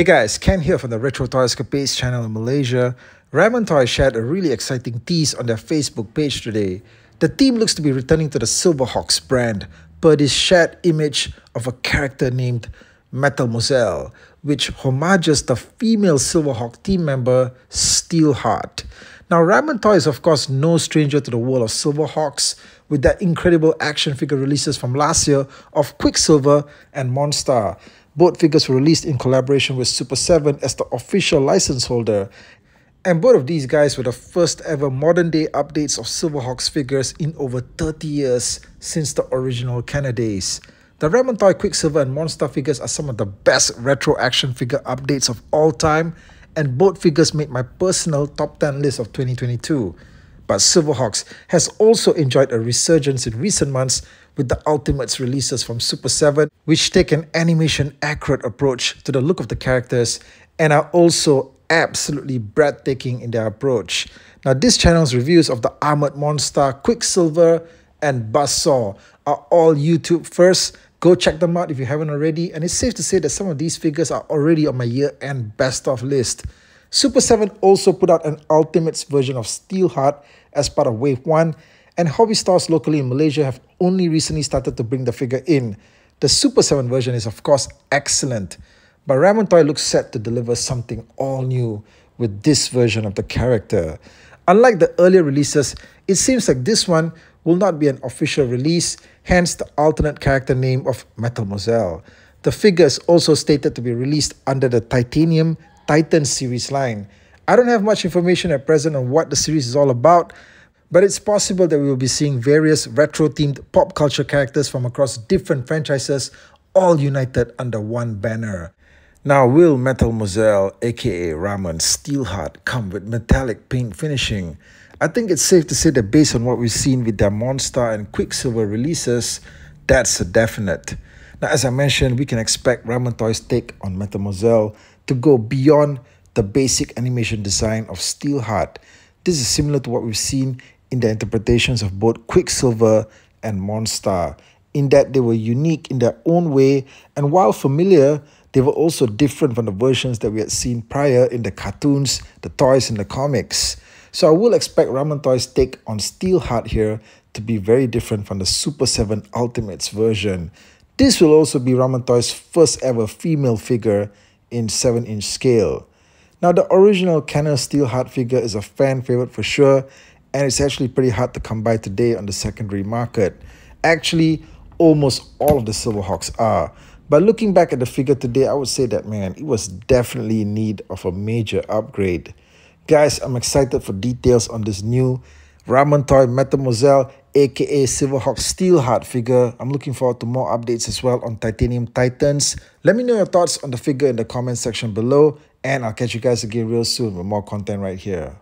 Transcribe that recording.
Hey guys, Ken here from the Retro Toy Escapades channel in Malaysia. Ramen Toy shared a really exciting tease on their Facebook page today. The team looks to be returning to the Silverhawks brand per this shared image of a character named Metalmoiselle, which homages the female Silverhawk team member Steelheart. Now, Ramen Toy is of course no stranger to the world of Silverhawks, with their incredible action figure releases from last year of Quicksilver and Monstar. Both figures were released in collaboration with Super 7 as the official license holder. And both of these guys were the first ever modern day updates of Silverhawks figures in over 30 years since the original Kenner days. The Ramen Toy Quicksilver and Monstar figures are some of the best retro action figure updates of all time, and both figures made my personal top 10 list of 2022. But Silverhawks has also enjoyed a resurgence in recent months with the Ultimates releases from Super 7, which take an animation accurate approach to the look of the characters and are also absolutely breathtaking in their approach. Now, this channel's reviews of the Armored Monstar, Quicksilver, and Buzzsaw are all YouTube first. Go check them out if you haven't already, and it's safe to say that some of these figures are already on my year-end best-of list. Super 7 also put out an Ultimates version of Steelheart as part of Wave 1, and hobby stores locally in Malaysia have only recently started to bring the figure in. The Super 7 version is of course excellent, but Ramen Toy looks set to deliver something all new with this version of the character. Unlike the earlier releases, it seems like this one will not be an official release, hence the alternate character name of Metalmoiselle. The figure is also stated to be released under the Titanium Titan series line. I don't have much information at present on what the series is all about, but it's possible that we will be seeing various retro-themed pop culture characters from across different franchises all united under one banner. Now, will Metalmoiselle, aka Ramen Steelheart, come with metallic paint finishing? I think it's safe to say that based on what we've seen with their Monstar and Quicksilver releases, that's a definite. Now, as I mentioned, we can expect Ramen Toy's take on Metalmoiselle to go beyond the basic animation design of Steelheart. This is similar to what we've seen in the interpretations of both Quicksilver and Monstar, in that they were unique in their own way, and while familiar, they were also different from the versions that we had seen prior in the cartoons, the toys, and the comics. So I will expect Ramen Toy's take on Steelheart here to be very different from the Super 7 Ultimates version. This will also be Ramen Toy's first ever female figure in 7 inch scale. Now the original Kenner steel Steelheart figure is a fan favorite for sure and it's actually pretty hard to come by today on the secondary market. Actually, almost all of the Silverhawks are. But looking back at the figure today, I would say that, man, it was definitely in need of a major upgrade. Guys, I'm excited for details on this new Ramen Toy Metalmoiselle, aka Silverhawk Steelheart figure. I'm looking forward to more updates as well on Titanium Titans. Let me know your thoughts on the figure in the comment section below, and I'll catch you guys again real soon with more content right here.